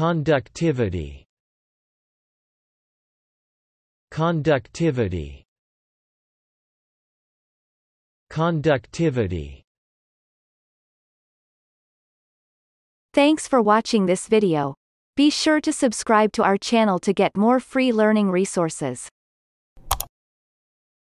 Conductivity Conductivity Conductivity Thanks for watching this video. Be sure to subscribe to our channel to get more free learning resources.